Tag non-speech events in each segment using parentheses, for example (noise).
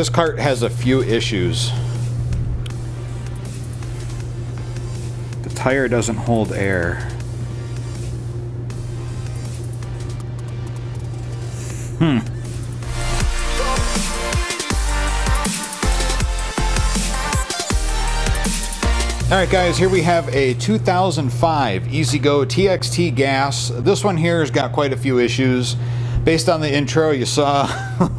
This cart has a few issues. The tire doesn't hold air. Hmm. All right, guys, here we have a 2005 E-Z-GO TXT gas. This one here has got quite a few issues. Based on the intro, you saw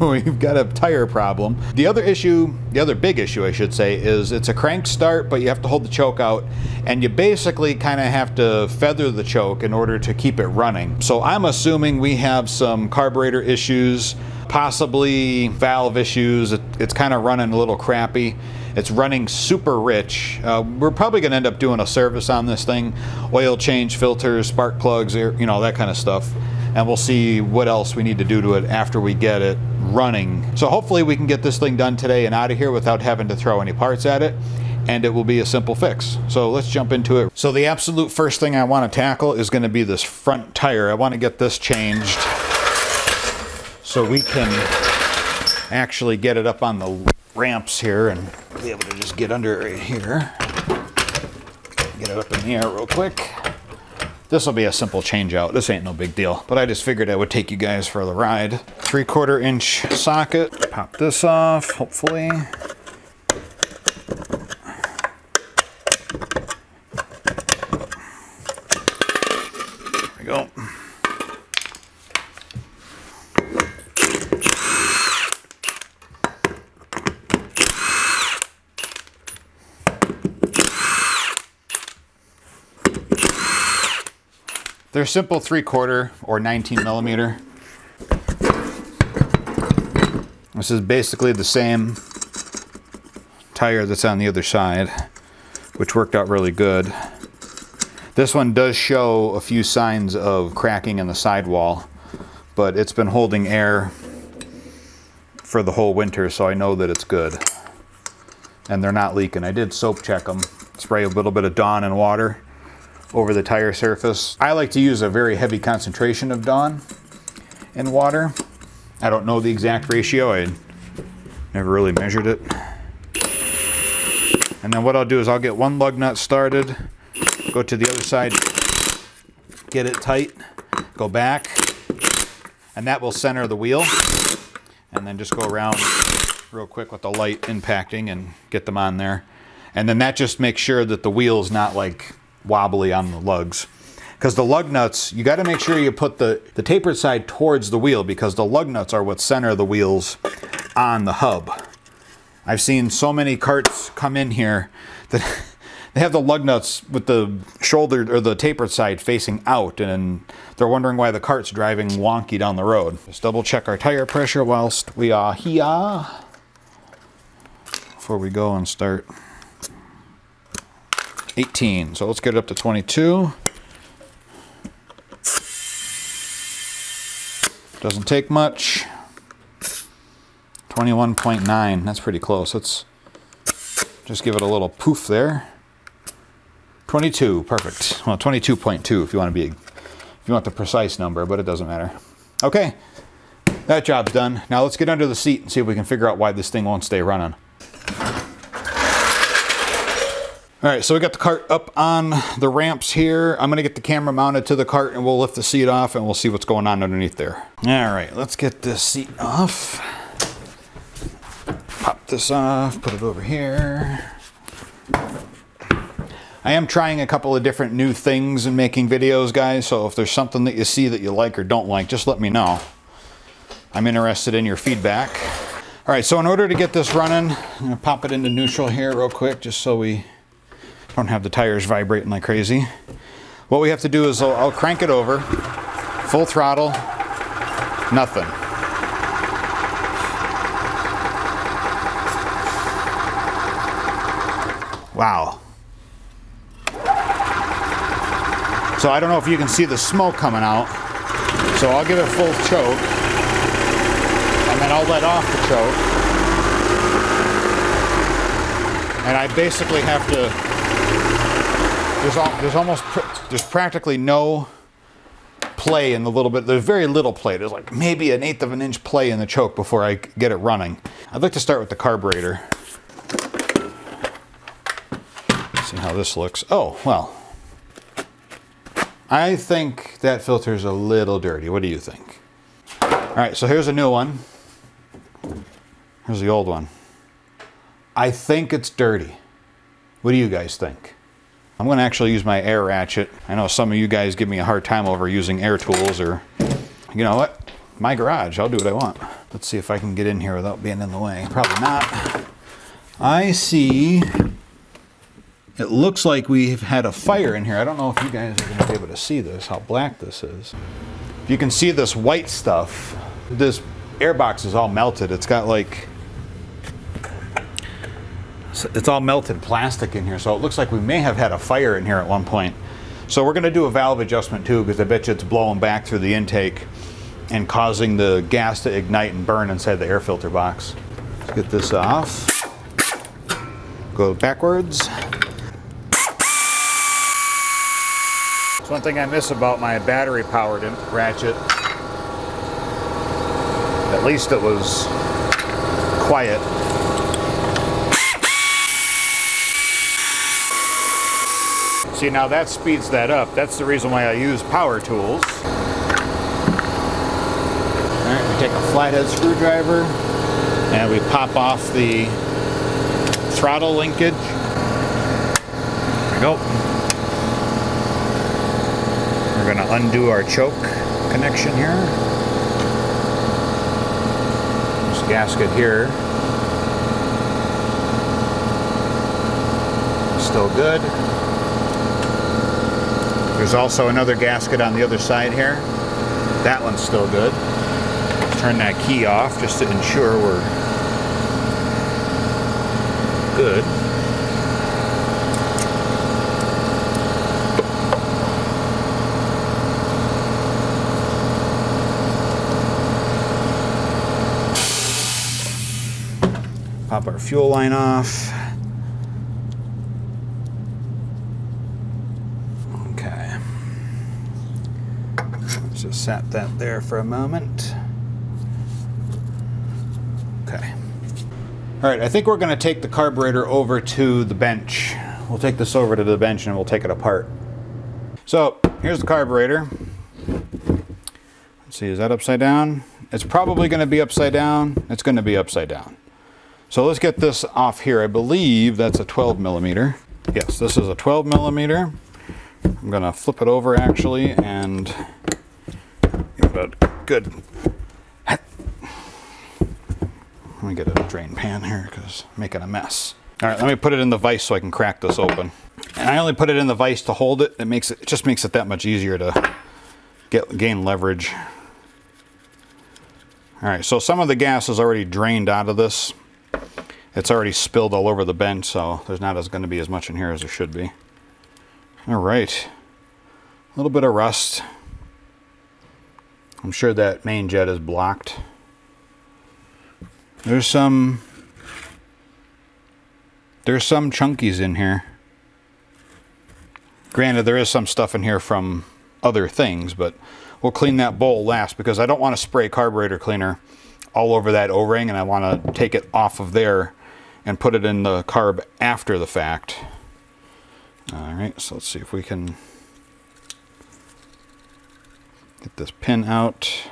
(laughs) we've got a tire problem. The other issue, the other big issue, I should say, is it's a crank start, but you have to hold the choke out, and you basically kind of have to feather the choke in order to keep it running. So I'm assuming we have some carburetor issues, possibly valve issues. It, it's kind of running a little crappy. It's running super rich. Uh, we're probably going to end up doing a service on this thing, oil change, filters, spark plugs, you know, that kind of stuff. And we'll see what else we need to do to it after we get it running. So hopefully we can get this thing done today and out of here without having to throw any parts at it and it will be a simple fix. So let's jump into it. So the absolute first thing I want to tackle is going to be this front tire. I want to get this changed so we can actually get it up on the ramps here and be able to just get under it right here. Get it up in the air real quick. This will be a simple change out. This ain't no big deal, but I just figured I would take you guys for the ride. Three quarter inch socket. Pop this off, hopefully. They're simple three quarter or 19 millimeter. This is basically the same tire that's on the other side, which worked out really good. This one does show a few signs of cracking in the sidewall, but it's been holding air for the whole winter, so I know that it's good. And they're not leaking. I did soap check them, spray a little bit of Dawn and water over the tire surface. I like to use a very heavy concentration of Dawn in water. I don't know the exact ratio. I never really measured it. And then what I'll do is I'll get one lug nut started, go to the other side, get it tight, go back, and that will center the wheel. And then just go around real quick with the light impacting and get them on there. And then that just makes sure that the wheel's not like wobbly on the lugs. Because the lug nuts, you got to make sure you put the, the tapered side towards the wheel because the lug nuts are what center the wheels on the hub. I've seen so many carts come in here that (laughs) they have the lug nuts with the shoulder or the tapered side facing out and they're wondering why the cart's driving wonky down the road. Just double check our tire pressure whilst we are here before we go and start. 18. So let's get it up to 22. Doesn't take much. 21.9. That's pretty close. Let's just give it a little poof there. 22. Perfect. Well, 22.2 if you want to be if you want the precise number, but it doesn't matter. Okay. That job's done. Now let's get under the seat and see if we can figure out why this thing won't stay running. All right, so we got the cart up on the ramps here. I'm gonna get the camera mounted to the cart and we'll lift the seat off and we'll see what's going on underneath there. All right, let's get this seat off. Pop this off, put it over here. I am trying a couple of different new things in making videos, guys, so if there's something that you see that you like or don't like, just let me know. I'm interested in your feedback. All right, so in order to get this running, I'm gonna pop it into neutral here real quick, just so we don't have the tires vibrating like crazy. What we have to do is I'll, I'll crank it over, full throttle, nothing. Wow. So I don't know if you can see the smoke coming out. So I'll give it full choke. And then I'll let off the choke. And I basically have to there's, all, there's almost, there's practically no play in the little bit. There's very little play. There's like maybe an eighth of an inch play in the choke before I get it running. I'd like to start with the carburetor. See how this looks. Oh, well. I think that filter is a little dirty. What do you think? All right, so here's a new one. Here's the old one. I think it's dirty. What do you guys think? I'm to actually use my air ratchet. I know some of you guys give me a hard time over using air tools or, you know what? My garage, I'll do what I want. Let's see if I can get in here without being in the way. Probably not. I see, it looks like we've had a fire in here. I don't know if you guys are to be able to see this, how black this is. If you can see this white stuff, this air box is all melted. It's got like it's all melted plastic in here, so it looks like we may have had a fire in here at one point. So we're going to do a valve adjustment too, because I bet you it's blowing back through the intake and causing the gas to ignite and burn inside the air filter box. Let's get this off. Go backwards. That's one thing I miss about my battery powered ratchet. At least it was quiet. See, now that speeds that up. That's the reason why I use power tools. All right, we take a flathead screwdriver and we pop off the throttle linkage. There we go. We're gonna undo our choke connection here. This gasket here. Still good. There's also another gasket on the other side here. That one's still good. Turn that key off just to ensure we're good. Pop our fuel line off. just set that there for a moment. Okay. All right, I think we're gonna take the carburetor over to the bench. We'll take this over to the bench and we'll take it apart. So here's the carburetor. Let's see, is that upside down? It's probably gonna be upside down. It's gonna be upside down. So let's get this off here. I believe that's a 12 millimeter. Yes, this is a 12 millimeter. I'm gonna flip it over actually and but good. Let me get a drain pan here because I'm making a mess. All right, let me put it in the vise so I can crack this open. And I only put it in the vise to hold it. It makes it, it just makes it that much easier to get gain leverage. All right, so some of the gas is already drained out of this. It's already spilled all over the bench, so there's not as going to be as much in here as there should be. All right, a little bit of rust. I'm sure that main jet is blocked. There's some there's some chunkies in here. Granted, there is some stuff in here from other things, but we'll clean that bowl last because I don't want to spray carburetor cleaner all over that O-ring and I want to take it off of there and put it in the carb after the fact. All right, so let's see if we can Get this pin out.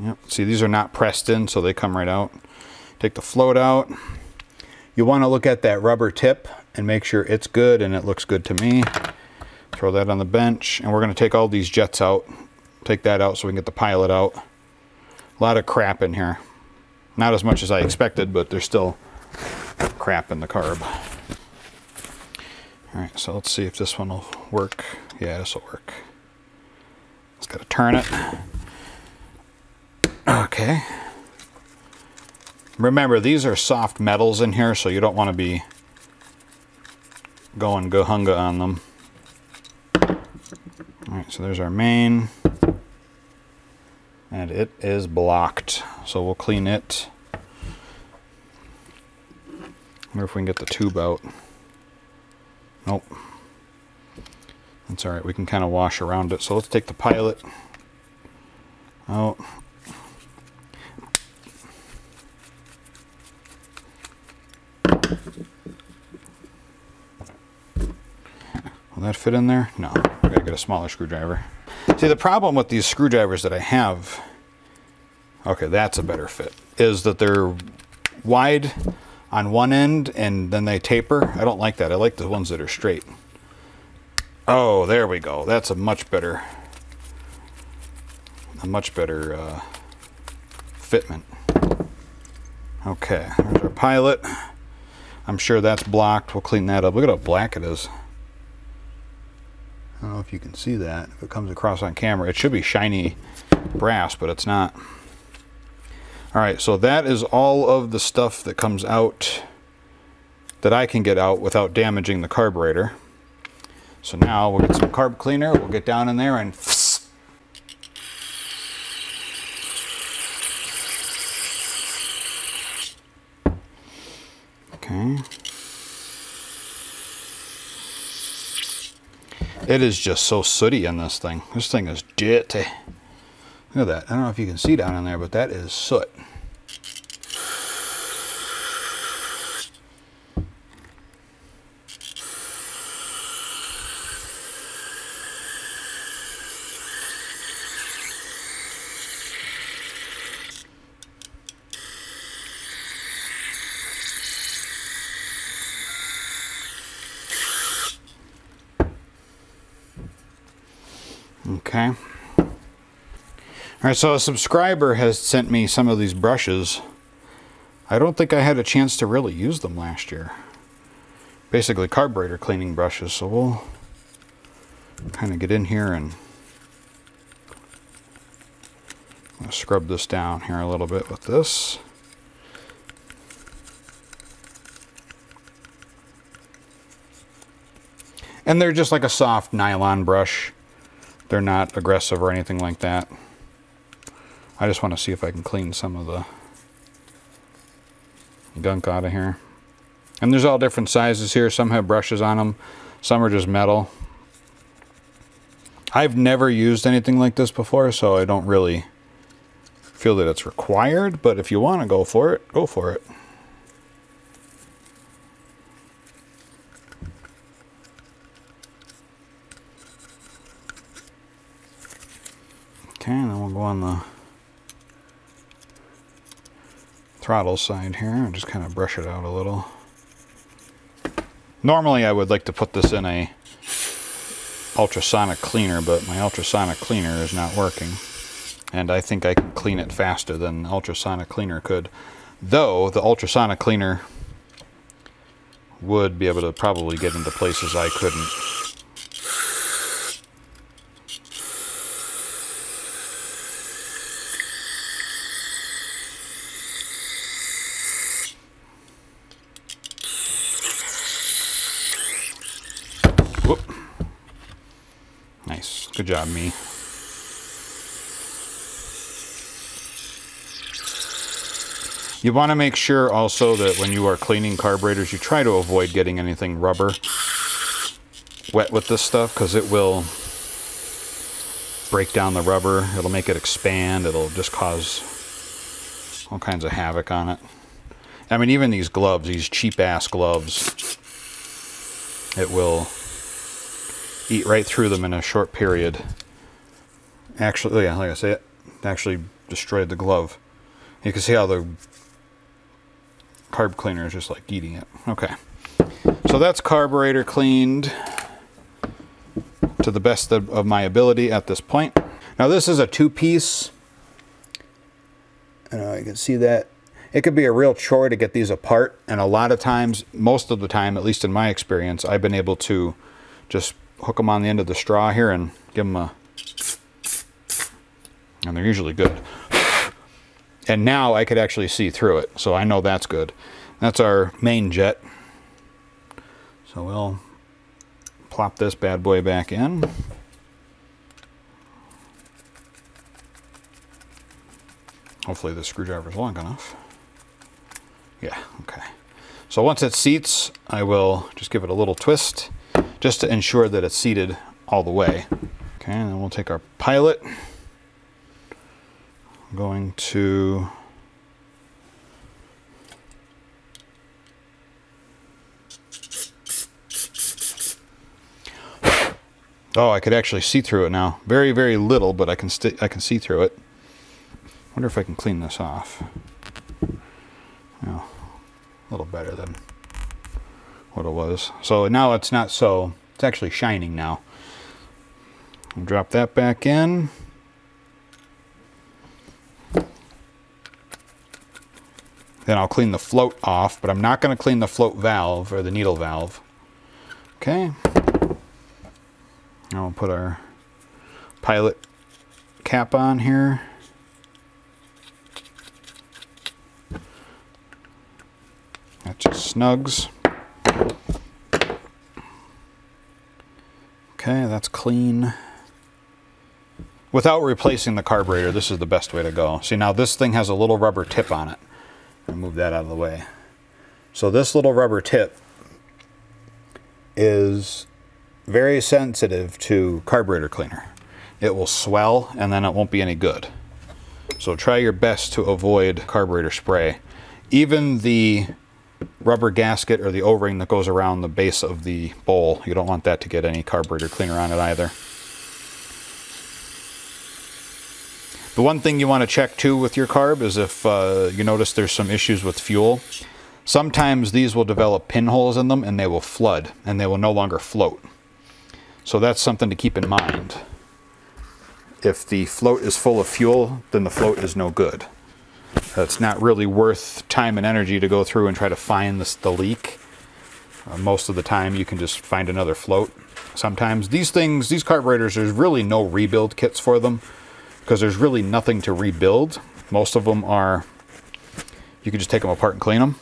Yep. See, these are not pressed in, so they come right out. Take the float out. You want to look at that rubber tip and make sure it's good, and it looks good to me. Throw that on the bench, and we're going to take all these jets out. Take that out so we can get the pilot out. A lot of crap in here. Not as much as I expected, but there's still crap in the carb. All right, so let's see if this one will work. Yeah, this will work. Just got to turn it. Okay. Remember, these are soft metals in here, so you don't want to be going gohunga on them. Alright, so there's our main. And it is blocked. So we'll clean it. wonder if we can get the tube out. Nope. That's all right, we can kind of wash around it. So let's take the pilot out. Will that fit in there? No, I gotta get a smaller screwdriver. See, the problem with these screwdrivers that I have, okay, that's a better fit, is that they're wide on one end and then they taper. I don't like that. I like the ones that are straight. Oh, there we go. That's a much better, a much better uh, fitment. Okay, there's our pilot. I'm sure that's blocked. We'll clean that up. Look at how black it is. I don't know if you can see that. If it comes across on camera, it should be shiny brass, but it's not. All right, so that is all of the stuff that comes out that I can get out without damaging the carburetor. So now we'll get some carb cleaner. We'll get down in there and Okay. It is just so sooty in this thing. This thing is dirty. Look at that. I don't know if you can see down in there, but that is soot. Okay. All right, so a subscriber has sent me some of these brushes. I don't think I had a chance to really use them last year. Basically carburetor cleaning brushes, so we'll kind of get in here and scrub this down here a little bit with this. And they're just like a soft nylon brush. They're not aggressive or anything like that. I just want to see if I can clean some of the gunk out of here. And there's all different sizes here. Some have brushes on them. Some are just metal. I've never used anything like this before, so I don't really feel that it's required. But if you want to go for it, go for it. Okay, and then we'll go on the throttle side here and just kind of brush it out a little. Normally I would like to put this in a ultrasonic cleaner, but my ultrasonic cleaner is not working. And I think I can clean it faster than the ultrasonic cleaner could. Though the ultrasonic cleaner would be able to probably get into places I couldn't. Me. You want to make sure also that when you are cleaning carburetors, you try to avoid getting anything rubber wet with this stuff because it will break down the rubber. It'll make it expand. It'll just cause all kinds of havoc on it. I mean, even these gloves, these cheap ass gloves, it will eat right through them in a short period. Actually, yeah, like I say, it actually destroyed the glove. You can see how the carb cleaner is just like eating it. Okay, so that's carburetor cleaned to the best of, of my ability at this point. Now this is a two-piece. Uh, you can see that. It could be a real chore to get these apart, and a lot of times, most of the time, at least in my experience, I've been able to just hook them on the end of the straw here and give them a, and they're usually good. And now I could actually see through it, so I know that's good. That's our main jet. So we'll plop this bad boy back in. Hopefully the screwdriver is long enough. Yeah, okay. So once it seats, I will just give it a little twist just to ensure that it's seated all the way. Okay, and then we'll take our pilot. I'm going to Oh, I could actually see through it now. Very, very little, but I can I can see through it. Wonder if I can clean this off. Oh, a little better than what it was. So now it's not so, it's actually shining now. I'll drop that back in. Then I'll clean the float off, but I'm not going to clean the float valve or the needle valve. Okay. Now we'll put our pilot cap on here. That just snugs. Okay, that's clean. Without replacing the carburetor, this is the best way to go. See, now this thing has a little rubber tip on it. I'll move that out of the way. So this little rubber tip is very sensitive to carburetor cleaner. It will swell and then it won't be any good. So try your best to avoid carburetor spray. Even the rubber gasket or the O-ring that goes around the base of the bowl, you don't want that to get any carburetor cleaner on it either. The one thing you want to check too with your carb is if uh, you notice there's some issues with fuel. Sometimes these will develop pinholes in them and they will flood and they will no longer float. So that's something to keep in mind. If the float is full of fuel, then the float is no good. It's not really worth time and energy to go through and try to find this, the leak. Uh, most of the time you can just find another float. Sometimes these things, these carburetors, there's really no rebuild kits for them because there's really nothing to rebuild. Most of them are, you can just take them apart and clean them.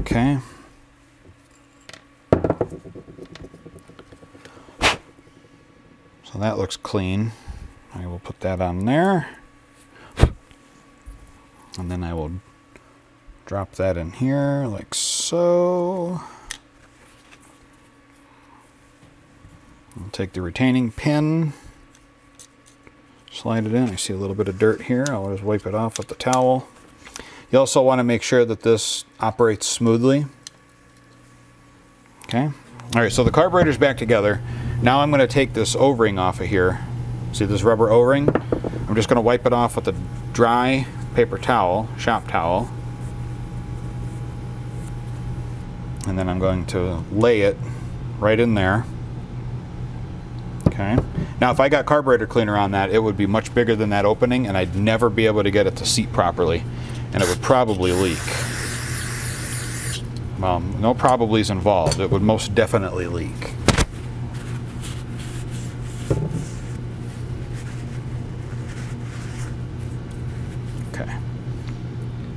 Okay. So that looks clean. I will put that on there. And then I will drop that in here like so. I'll take the retaining pin, slide it in. I see a little bit of dirt here. I'll just wipe it off with the towel. You also want to make sure that this operates smoothly. Okay. All right, so the carburetor's back together. Now I'm going to take this O-ring off of here. See this rubber O-ring? I'm just going to wipe it off with a dry paper towel, shop towel. And then I'm going to lay it right in there. Okay. Now if I got carburetor cleaner on that, it would be much bigger than that opening and I'd never be able to get it to seat properly. And it would probably leak. Well, no probablys involved. It would most definitely leak.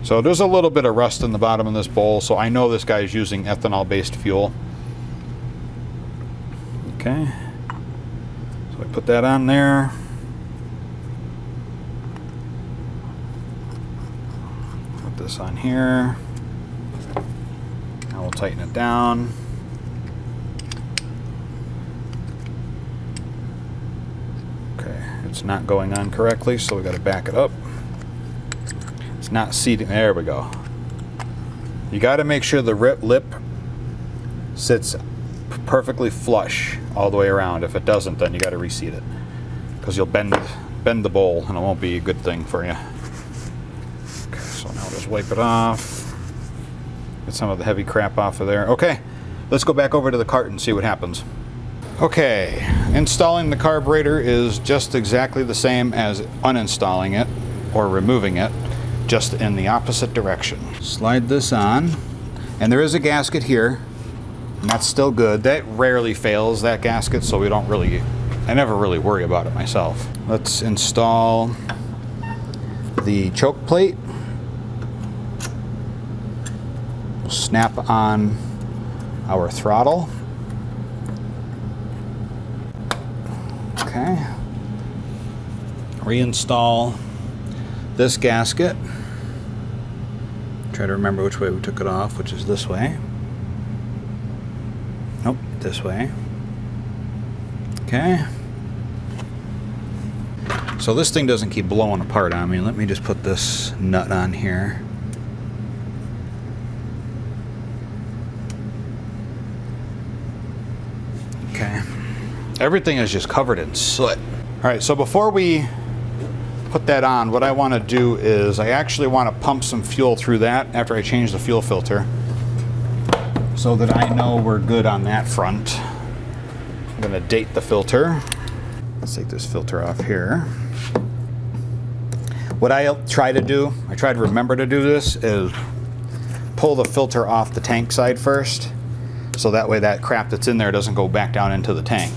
So there's a little bit of rust in the bottom of this bowl, so I know this guy is using ethanol-based fuel. Okay. So I put that on there. Put this on here. Now we'll tighten it down. Okay, it's not going on correctly, so we got to back it up. It's not seating. There we go. You got to make sure the rip lip sits perfectly flush all the way around. If it doesn't, then you got to reseat it because you'll bend bend the bowl and it won't be a good thing for you. Okay, so now just wipe it off. Get some of the heavy crap off of there. Okay, let's go back over to the cart and see what happens. Okay, installing the carburetor is just exactly the same as uninstalling it or removing it just in the opposite direction. Slide this on, and there is a gasket here, and that's still good. That rarely fails, that gasket, so we don't really, I never really worry about it myself. Let's install the choke plate. Snap on our throttle. Okay. Reinstall this gasket. Try to remember which way we took it off, which is this way. Nope, this way. Okay. So this thing doesn't keep blowing apart on me. Let me just put this nut on here. Okay. Everything is just covered in soot. All right, so before we put that on, what I want to do is I actually want to pump some fuel through that after I change the fuel filter so that I know we're good on that front. I'm going to date the filter. Let's take this filter off here. What I try to do, I try to remember to do this, is pull the filter off the tank side first so that way that crap that's in there doesn't go back down into the tank.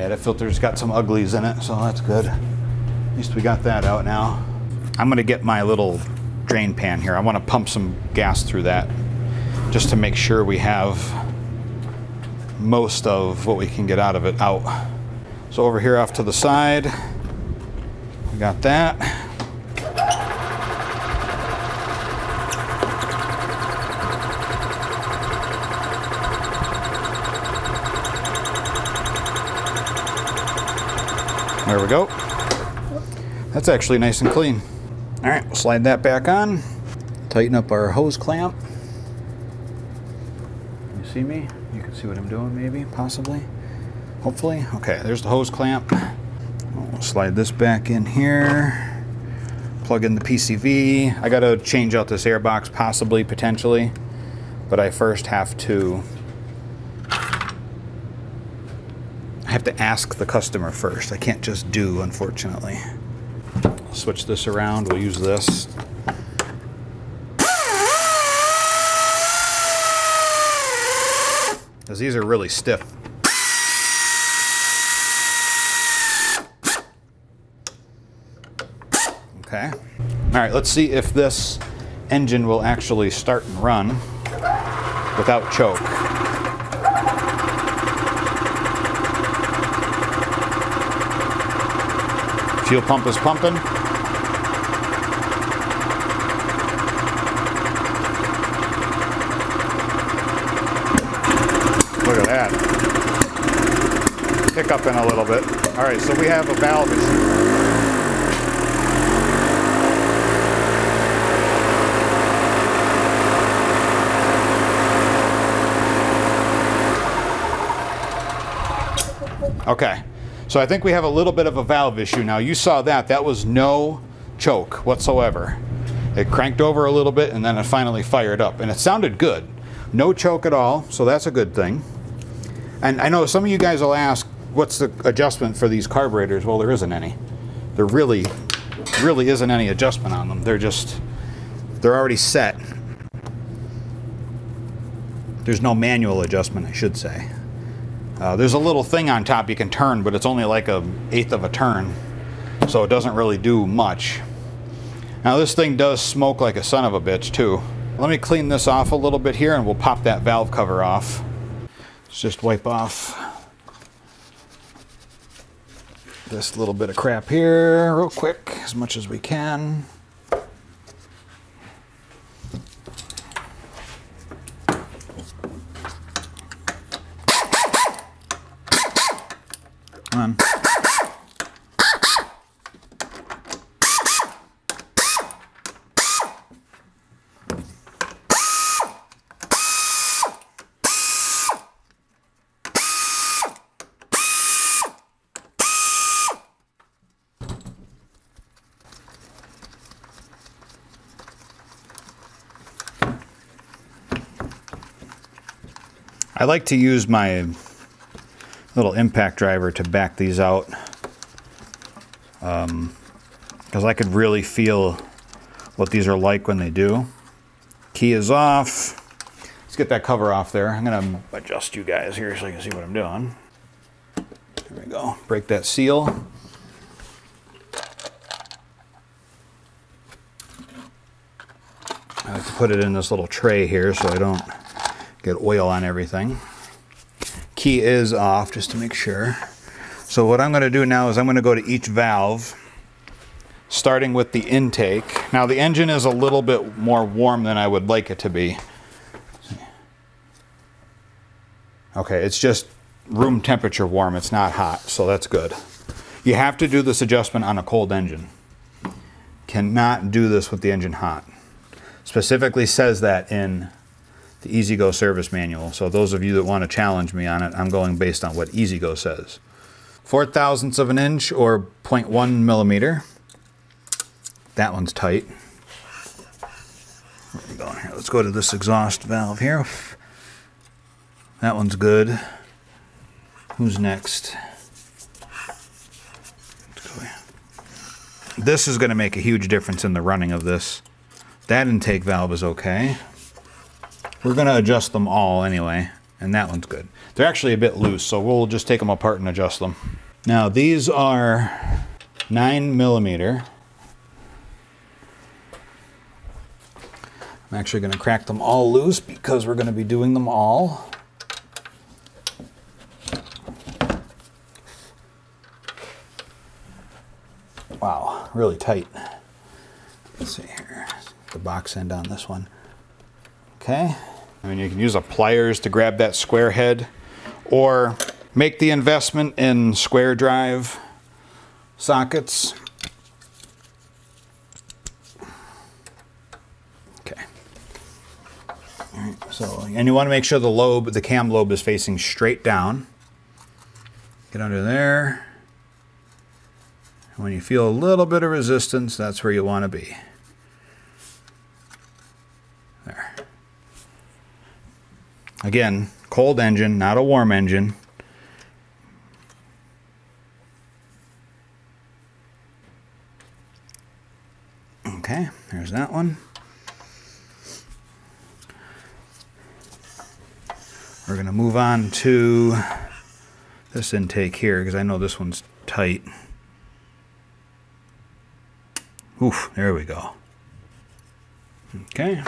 Yeah, that filter's got some uglies in it, so that's good. At least we got that out now. I'm gonna get my little drain pan here. I wanna pump some gas through that just to make sure we have most of what we can get out of it out. So over here off to the side, we got that. There we go. That's actually nice and clean. All right, we'll slide that back on. Tighten up our hose clamp. You see me? You can see what I'm doing maybe, possibly, hopefully. Okay, there's the hose clamp. We'll slide this back in here. Plug in the PCV. I gotta change out this air box possibly, potentially, but I first have to I have to ask the customer first. I can't just do, unfortunately. I'll switch this around. We'll use this. Because these are really stiff. Okay. All right, let's see if this engine will actually start and run without choke. Fuel pump is pumping. Look at that. Hiccuping a little bit. All right, so we have a valve issue. Okay, so I think we have a little bit of a valve issue now. You saw that. That was no choke whatsoever. It cranked over a little bit and then it finally fired up. And it sounded good. No choke at all, so that's a good thing. And I know some of you guys will ask, what's the adjustment for these carburetors? Well, there isn't any. There really, really isn't any adjustment on them. They're just, they're already set. There's no manual adjustment, I should say. Uh, there's a little thing on top you can turn, but it's only like a eighth of a turn, so it doesn't really do much. Now this thing does smoke like a son of a bitch too. Let me clean this off a little bit here and we'll pop that valve cover off. Let's just wipe off this little bit of crap here real quick, as much as we can. on. I like to use my little impact driver to back these out because um, I could really feel what these are like when they do. Key is off. Let's get that cover off there. I'm going to adjust you guys here so you can see what I'm doing. There we go. Break that seal. I like to put it in this little tray here so I don't get oil on everything key is off just to make sure. So what I'm going to do now is I'm going to go to each valve, starting with the intake. Now the engine is a little bit more warm than I would like it to be. Okay, it's just room temperature warm. It's not hot, so that's good. You have to do this adjustment on a cold engine. Cannot do this with the engine hot. Specifically says that in the E-Z-GO service manual. So those of you that want to challenge me on it, I'm going based on what E-Z-GO says. Four thousandths of an inch or 0.1 millimeter. That one's tight. Going here? Let's go to this exhaust valve here. That one's good. Who's next? This is going to make a huge difference in the running of this. That intake valve is okay. We're going to adjust them all anyway, and that one's good. They're actually a bit loose, so we'll just take them apart and adjust them. Now, these are 9 millimeter. I'm actually going to crack them all loose because we're going to be doing them all. Wow, really tight. Let's see here, the box end on this one. Okay, I mean you can use a pliers to grab that square head or make the investment in square drive sockets. Okay. So, and you want to make sure the lobe, the cam lobe is facing straight down. Get under there. When you feel a little bit of resistance, that's where you want to be. Again, cold engine, not a warm engine. Okay, there's that one. We're going to move on to this intake here because I know this one's tight. Oof, there we go. Okay.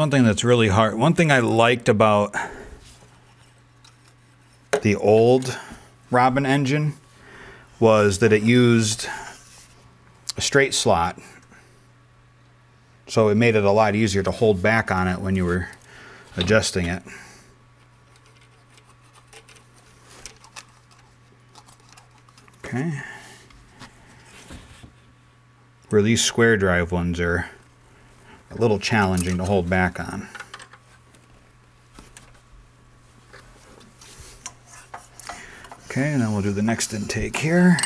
One thing that's really hard. One thing I liked about the old Robin engine was that it used a straight slot. So it made it a lot easier to hold back on it when you were adjusting it. Okay. Where these square drive ones are a little challenging to hold back on. Okay, and then we'll do the next intake here.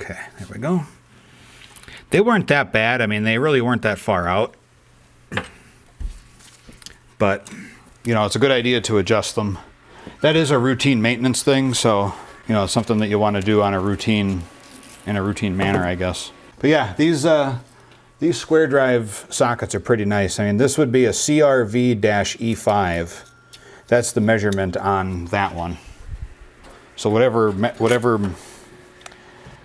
Okay, there we go. They weren't that bad. I mean, they really weren't that far out. But, you know, it's a good idea to adjust them. That is a routine maintenance thing, so, you know, something that you want to do on a routine, in a routine manner, I guess. But yeah, these, uh, these square drive sockets are pretty nice. I mean, this would be a CRV-E5. That's the measurement on that one. So whatever, whatever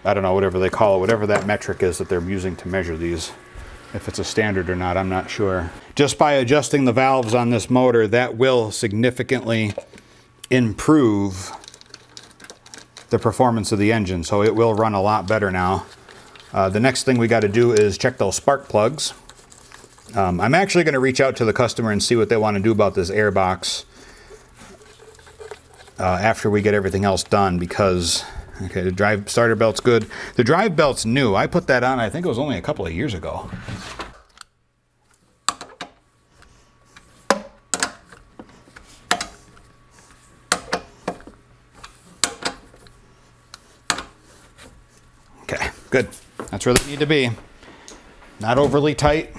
I don't know, whatever they call it, whatever that metric is that they're using to measure these. If it's a standard or not, I'm not sure. Just by adjusting the valves on this motor, that will significantly improve the performance of the engine. So it will run a lot better now. Uh, the next thing we got to do is check those spark plugs. Um, I'm actually going to reach out to the customer and see what they want to do about this air box uh, after we get everything else done because Okay, the drive starter belt's good. The drive belt's new. I put that on, I think it was only a couple of years ago. Okay, good. That's where they need to be. Not overly tight,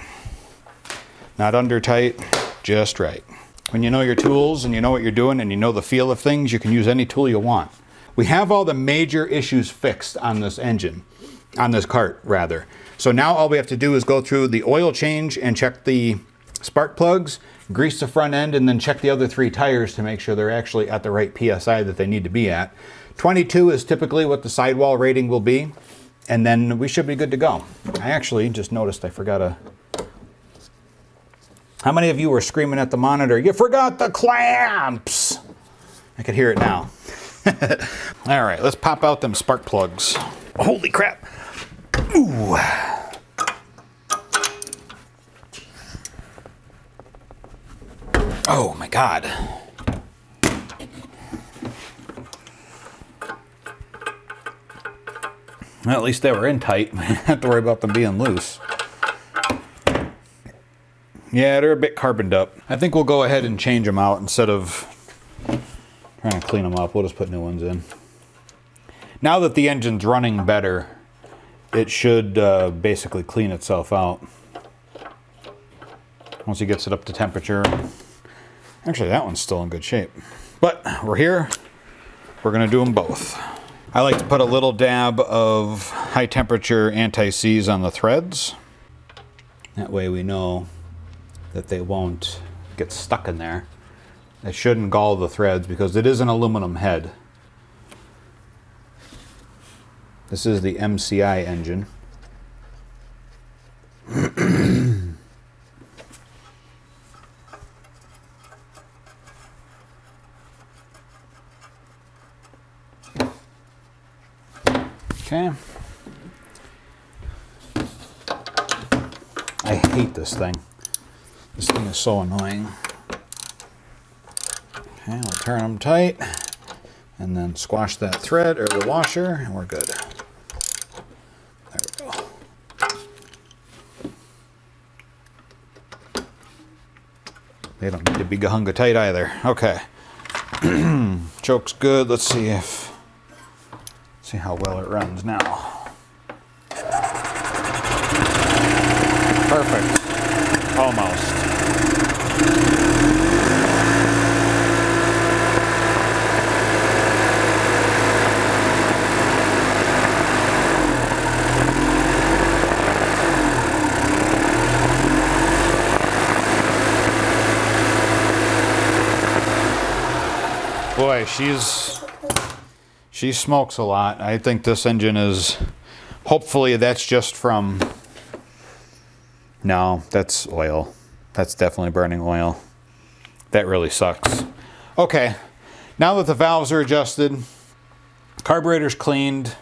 not under tight, just right. When you know your tools and you know what you're doing and you know the feel of things, you can use any tool you want. We have all the major issues fixed on this engine, on this cart rather. So now all we have to do is go through the oil change and check the spark plugs, grease the front end, and then check the other three tires to make sure they're actually at the right PSI that they need to be at. 22 is typically what the sidewall rating will be. And then we should be good to go. I actually just noticed I forgot a. How many of you were screaming at the monitor, you forgot the clamps? I could hear it now. (laughs) All right, let's pop out them spark plugs. Holy crap. Ooh. Oh my God. Well, at least they were in tight. (laughs) I have to worry about them being loose. Yeah, they're a bit carboned up. I think we'll go ahead and change them out instead of trying to clean them up. We'll just put new ones in. Now that the engine's running better, it should uh, basically clean itself out. Once he gets it up to temperature. Actually, that one's still in good shape. But we're here. We're going to do them both. I like to put a little dab of high temperature anti-seize on the threads. That way we know that they won't get stuck in there. It shouldn't gall the threads because it is an aluminum head. This is the MCI engine. (clears throat) Okay. I hate this thing. This thing is so annoying. Okay, we'll turn them tight and then squash that thread or the washer and we're good. There we go. They don't need to be gahunga tight either. Okay. (clears throat) Choke's good. Let's see if See how well it runs now. Perfect. Almost. Boy, she's she smokes a lot. I think this engine is, hopefully that's just from, no, that's oil. That's definitely burning oil. That really sucks. Okay, now that the valves are adjusted, carburetor's cleaned,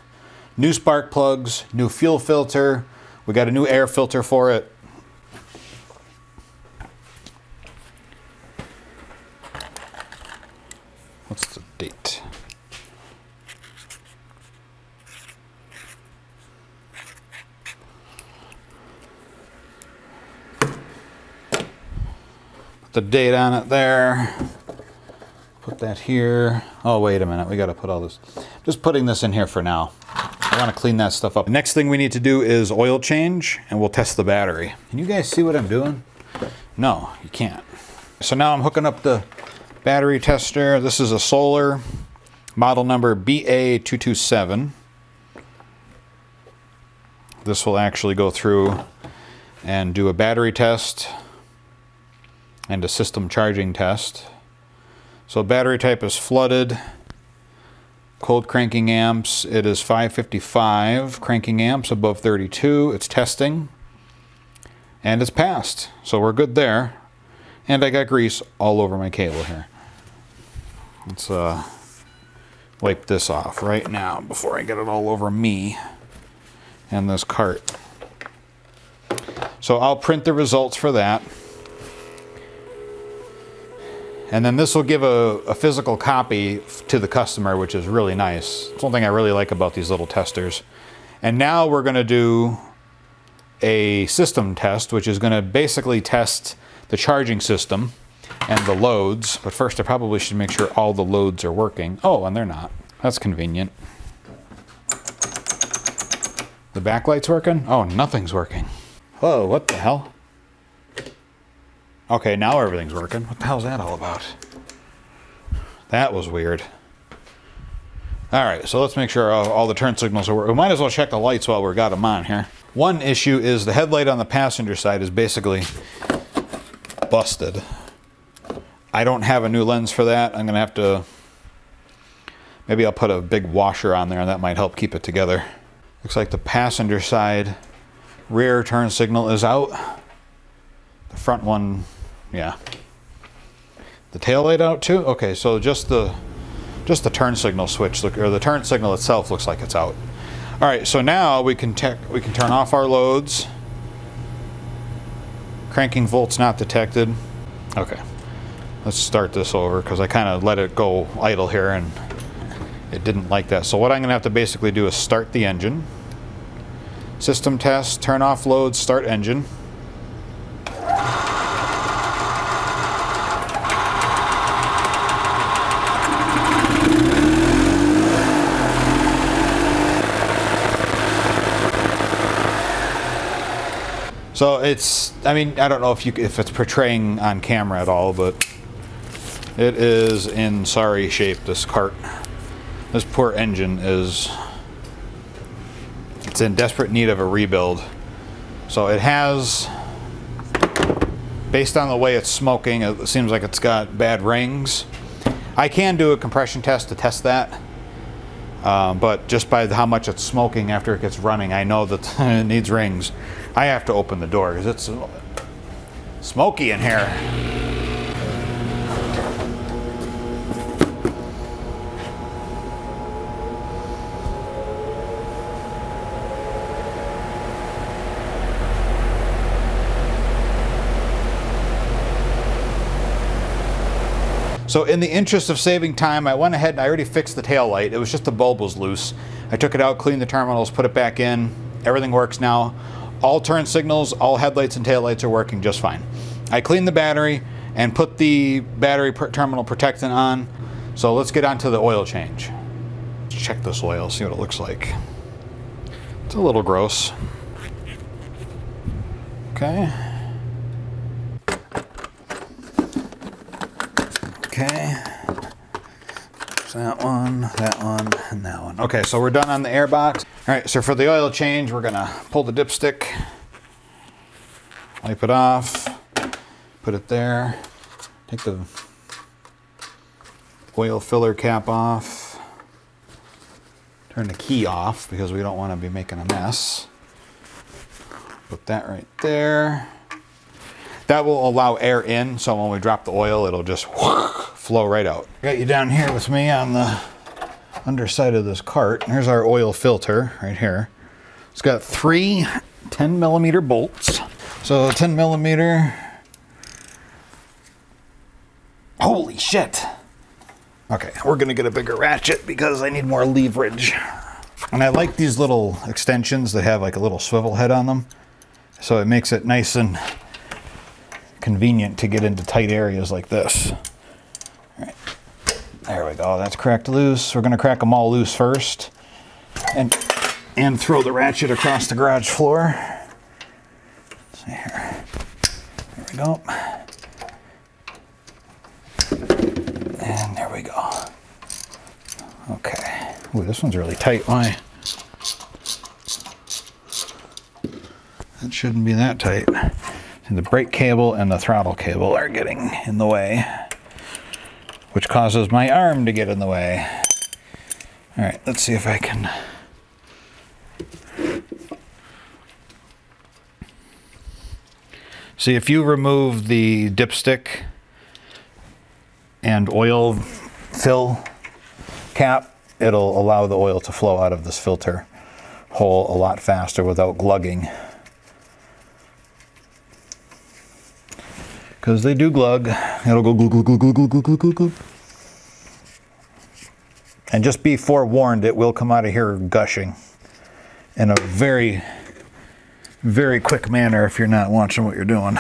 new spark plugs, new fuel filter, we got a new air filter for it. What's the date? The date on it there. Put that here. Oh, wait a minute. We got to put all this. Just putting this in here for now. I want to clean that stuff up. Next thing we need to do is oil change, and we'll test the battery. Can you guys see what I'm doing? No, you can't. So now I'm hooking up the battery tester. This is a solar model number BA227. This will actually go through and do a battery test and a system charging test. So battery type is flooded. Cold cranking amps, it is 555 cranking amps above 32. It's testing. And it's passed. So we're good there. And I got grease all over my cable here. Let's uh, wipe this off right now before I get it all over me and this cart. So I'll print the results for that. And then this will give a, a, physical copy to the customer, which is really nice. It's one thing I really like about these little testers. And now we're going to do a system test, which is going to basically test the charging system and the loads. But first, I probably should make sure all the loads are working. Oh, and they're not. That's convenient. The backlight's working? Oh, nothing's working. Whoa, what the hell? Okay, now everything's working. What the hell's that all about? That was weird. All right, so let's make sure all, the turn signals are working. We might as well check the lights while we've got them on here. One issue is the headlight on the passenger side is basically busted. I don't have a new lens for that. I'm going to have to... Maybe I'll put a big washer on there and that might help keep it together. Looks like the passenger side rear turn signal is out. The front one, yeah. The tail light out too? Okay, so just the just the turn signal switch look or the turn signal itself looks like it's out. All right, so now we can we can turn off our loads. Cranking volts not detected. Okay. Let's start this over because I kind of let it go idle here and it didn't like that. So what I'm going to have to basically do is start the engine. System test, turn off loads, start engine. So it's, I mean, I don't know if you if it's portraying on camera at all, but it is in sorry shape, this cart. This poor engine is, it's in desperate need of a rebuild. So it has, based on the way it's smoking, it seems like it's got bad rings. I can do a compression test to test that. Um, but just by how much it's smoking after it gets running, I know that (laughs) it needs rings. I have to open the door because it's smoky in here. So in the interest of saving time, I went ahead and I already fixed the tail light. It was just the bulb was loose. I took it out, cleaned the terminals, put it back in. Everything works now. All turn signals, all headlights and taillights are working just fine. I cleaned the battery and put the battery terminal protectant on. So let's get on to the oil change. Let's check this oil, see what it looks like. It's a little gross. Okay. Okay. that one, that one, and that one. Okay, so we're done on the air box. All right, so for the oil change, we're gonna pull the dipstick, wipe it off, put it there, take the oil filler cap off, turn the key off because we don't want to be making a mess. Put that right there. That will allow air in, so when we drop the oil, it'll just (laughs) flow right out. Got you down here with me on the underside of this cart. Here's our oil filter right here. It's got three 10 millimeter bolts. So 10 millimeter. Holy shit. Okay, we're gonna get a bigger ratchet because I need more leverage. And I like these little extensions that have like a little swivel head on them. So it makes it nice and convenient to get into tight areas like this. There we go, that's cracked loose. We're gonna crack them all loose first and, and throw the ratchet across the garage floor. See here. There we go. And there we go. Okay. Ooh, this one's really tight. Why? That shouldn't be that tight. The brake cable and the throttle cable are getting in the way which causes my arm to get in the way. All right, let's see if I can. See, if you remove the dipstick and oil fill cap, it'll allow the oil to flow out of this filter hole a lot faster without glugging. Because they do glug. It'll go glug, glug, glug, glug, glug, glug, glug, glug. And just be forewarned, it will come out of here gushing in a very, very quick manner if you're not watching what you're doing.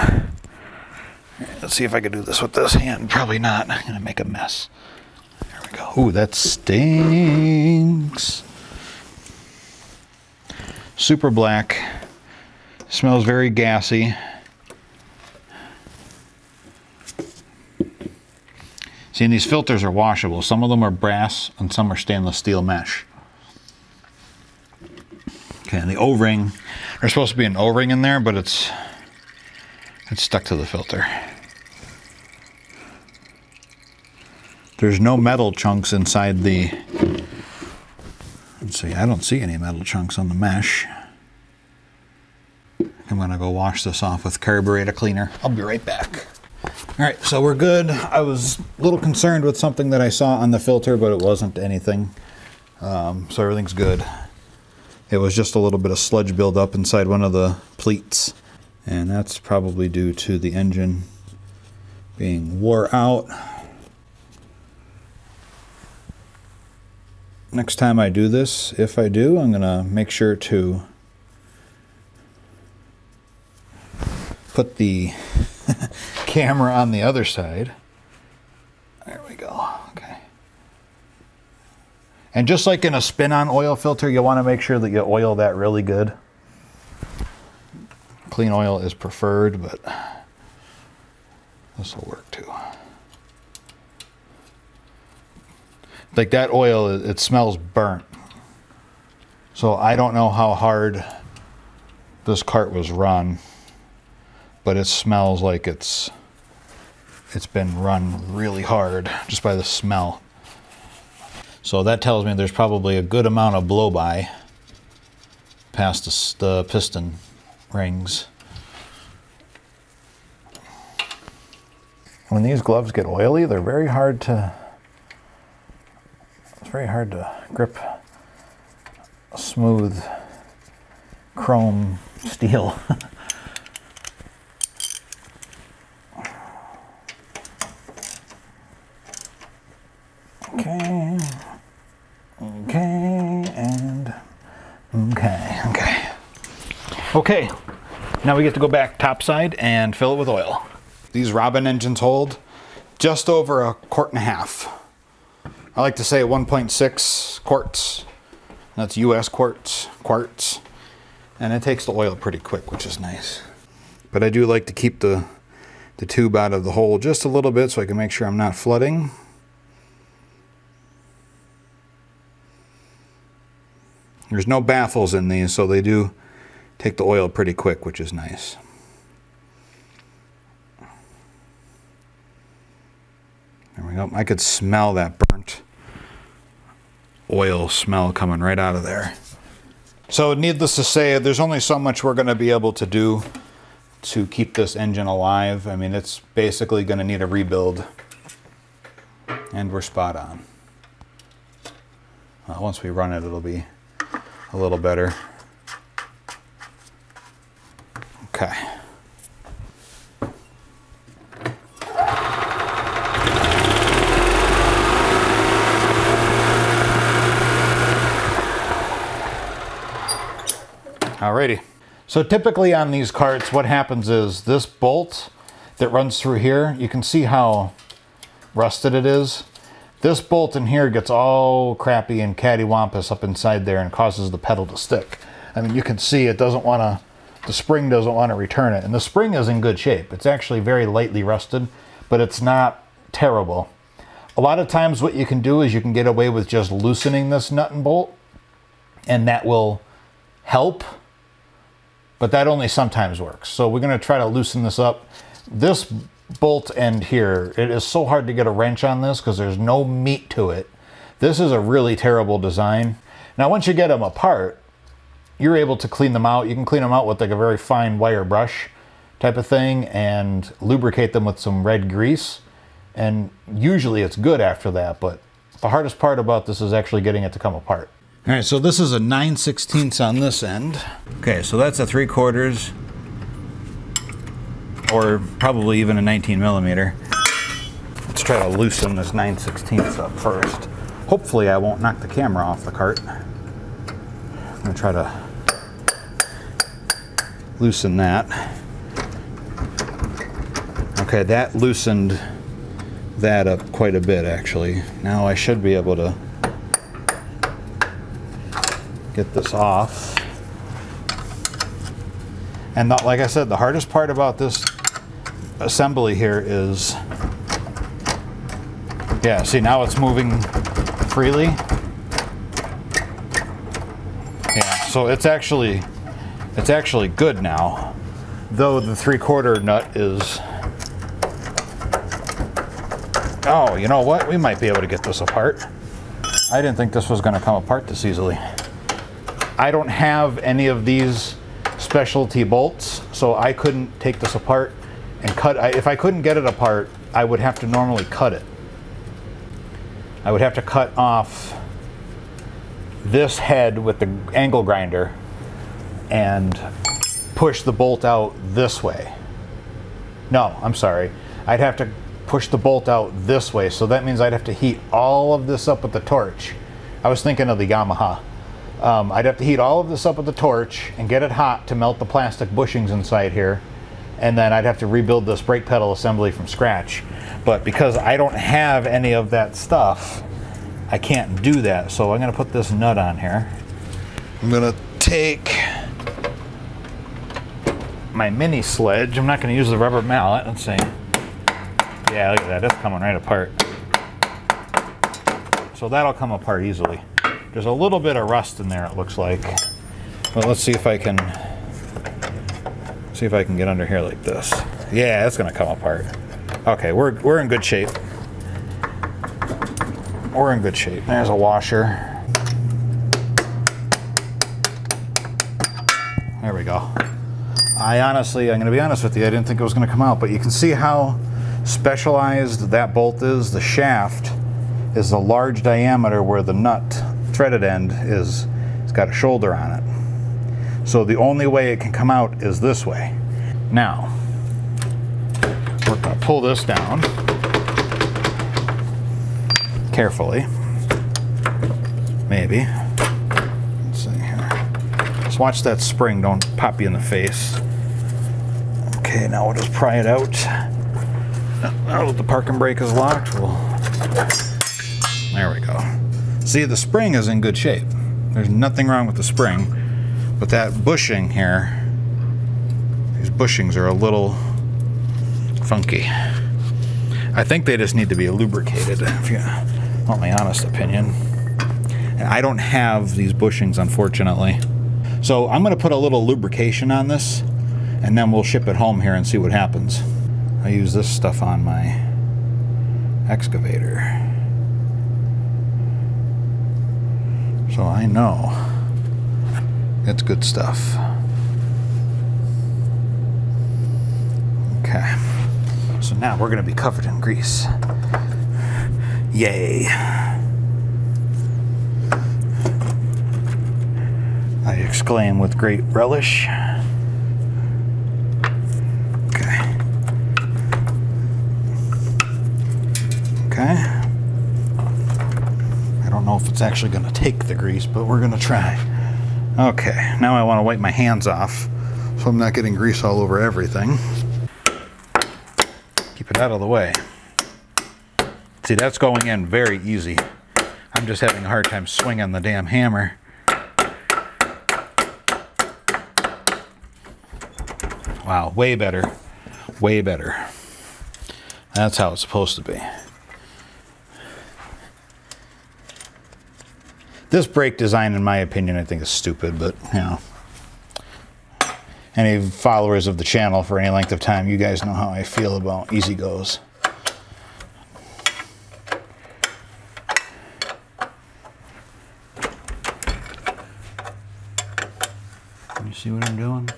Let's see if I can do this with this hand. Probably not. I'm going to make a mess. There we go. Ooh, that stinks. Super black. Smells very gassy. See, and these filters are washable. Some of them are brass and some are stainless steel mesh. Okay, and the O-ring, there's supposed to be an O-ring in there, but it's it's stuck to the filter. There's no metal chunks inside the Let's see, I don't see any metal chunks on the mesh. I'm gonna go wash this off with carburetor cleaner. I'll be right back. All right, so we're good. I was a little concerned with something that I saw on the filter, but it wasn't anything. Um, so everything's good. It was just a little bit of sludge buildup inside one of the pleats. And that's probably due to the engine being wore out. Next time I do this, if I do, I'm gonna make sure to put the (laughs) camera on the other side. There we go. Okay. And just like in a spin-on oil filter, you want to make sure that you oil that really good. Clean oil is preferred, but this will work too. Like that oil, it smells burnt. So I don't know how hard this cart was run but it smells like it's it's been run really hard just by the smell. So that tells me there's probably a good amount of blow by past the, the piston rings. When these gloves get oily, they're very hard to it's very hard to grip smooth chrome steel. (laughs) Okay. Okay, and okay, okay. Okay, now we get to go back topside and fill it with oil. These Robin engines hold just over a quart and a half. I like to say 1.6 quarts. That's US quarts, quarts. And it takes the oil pretty quick, which is nice. But I do like to keep the, the tube out of the hole just a little bit so I can make sure I'm not flooding. There's no baffles in these, so they do take the oil pretty quick, which is nice. There we go. I could smell that burnt oil smell coming right out of there. So needless to say, there's only so much we're going to be able to do to keep this engine alive. I mean, it's basically going to need a rebuild. And we're spot on. Once we run it, it'll be a little better. Okay. Alrighty. So typically on these carts, what happens is this bolt that runs through here, you can see how rusted it is. This bolt in here gets all crappy and cattywampus up inside there and causes the pedal to stick. I mean, you can see it doesn't want to, the spring doesn't want to return it. And the spring is in good shape. It's actually very lightly rusted, but it's not terrible. A lot of times what you can do is you can get away with just loosening this nut and bolt, and that will help, but that only sometimes works. So we're going to try to loosen this up. This bolt end here, it is so hard to get a wrench on this because there's no meat to it. This is a really terrible design. Now, once you get them apart, you're able to clean them out. You can clean them out with like a very fine wire brush type of thing and lubricate them with some red grease. And usually it's good after that, but the hardest part about this is actually getting it to come apart. All right, so this is a 9 16ths on this end. Okay, so that's a 3 quarters or probably even a 19 millimeter. Let's try to loosen this 9 16ths up first. Hopefully I won't knock the camera off the cart. I'm gonna try to loosen that. Okay, that loosened that up quite a bit actually. Now I should be able to get this off. And the, like I said, the hardest part about this assembly here is, yeah, see now it's moving freely. Yeah, so it's actually, it's actually good now, though the three quarter nut is, oh, you know what? We might be able to get this apart. I didn't think this was gonna come apart this easily. I don't have any of these specialty bolts, so I couldn't take this apart and cut. I, if I couldn't get it apart, I would have to normally cut it. I would have to cut off this head with the angle grinder and push the bolt out this way. No, I'm sorry. I'd have to push the bolt out this way, so that means I'd have to heat all of this up with the torch. I was thinking of the Yamaha. Um, I'd have to heat all of this up with the torch and get it hot to melt the plastic bushings inside here. And then I'd have to rebuild this brake pedal assembly from scratch. But because I don't have any of that stuff, I can't do that. So I'm gonna put this nut on here. I'm gonna take my mini sledge. I'm not gonna use the rubber mallet. Let's see. Yeah, look at that, it's coming right apart. So that'll come apart easily. There's a little bit of rust in there, it looks like. But let's see if I can, see if I can get under here like this. Yeah, it's gonna come apart. Okay, we're, we're in good shape. We're in good shape. There's a washer. There we go. I honestly, I'm gonna be honest with you, I didn't think it was gonna come out, but you can see how specialized that bolt is. The shaft is a large diameter where the nut threaded end is, it's got a shoulder on it. So the only way it can come out is this way. Now, we're gonna pull this down carefully. Maybe. Let's see here. Just watch that spring, don't pop you in the face. Okay, now we'll just pry it out. Now that the parking brake is locked, we'll... There we go. See, the spring is in good shape. There's nothing wrong with the spring, but that bushing here, these bushings are a little funky. I think they just need to be lubricated, if you want my honest opinion. And I don't have these bushings, unfortunately. So I'm going to put a little lubrication on this, and then we'll ship it home here and see what happens. I use this stuff on my excavator. So I know it's good stuff. Okay. So now we're going to be covered in grease. Yay. I exclaim with great relish. Okay. Okay I don't know if it's actually going to take the grease, but we're going to try. Okay, now I want to wipe my hands off so I'm not getting grease all over everything. Keep it out of the way. See, that's going in very easy. I'm just having a hard time swinging the damn hammer. Wow, way better. Way better. That's how it's supposed to be. This brake design, in my opinion, I think is stupid, but you know. Any followers of the channel for any length of time, you guys know how I feel about E-Z-GOs. You see what I'm doing?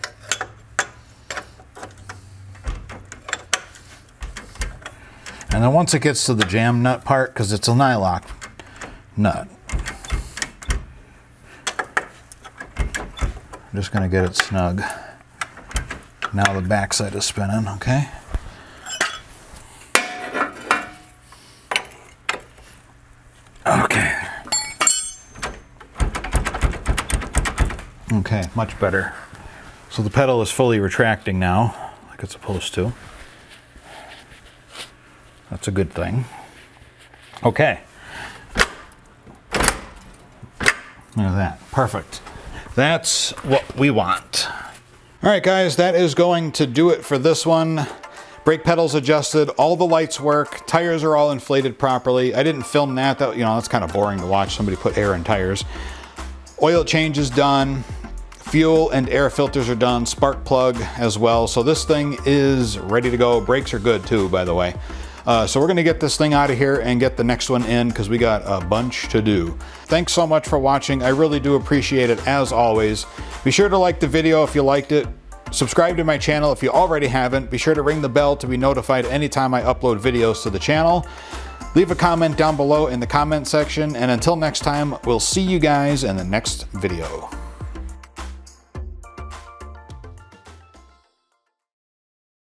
And then once it gets to the jam nut part, because it's a nylock nut, I'm just going to get it snug. Now the backside is spinning, okay? Okay. Okay, much better. So the pedal is fully retracting now, like it's supposed to. That's a good thing. Okay. Look at that. Perfect. That's what we want. All right, guys, that is going to do it for this one. Brake pedals adjusted, all the lights work, tires are all inflated properly. I didn't film that, that you know, that's kind of boring to watch somebody put air in tires. Oil change is done, fuel and air filters are done, spark plug as well. So this thing is ready to go. Brakes are good too, by the way. Uh, so we're gonna get this thing out of here and get the next one in because we got a bunch to do. Thanks so much for watching. I really do appreciate it as always. Be sure to like the video if you liked it. Subscribe to my channel if you already haven't. Be sure to ring the bell to be notified anytime I upload videos to the channel. Leave a comment down below in the comment section. And until next time, we'll see you guys in the next video.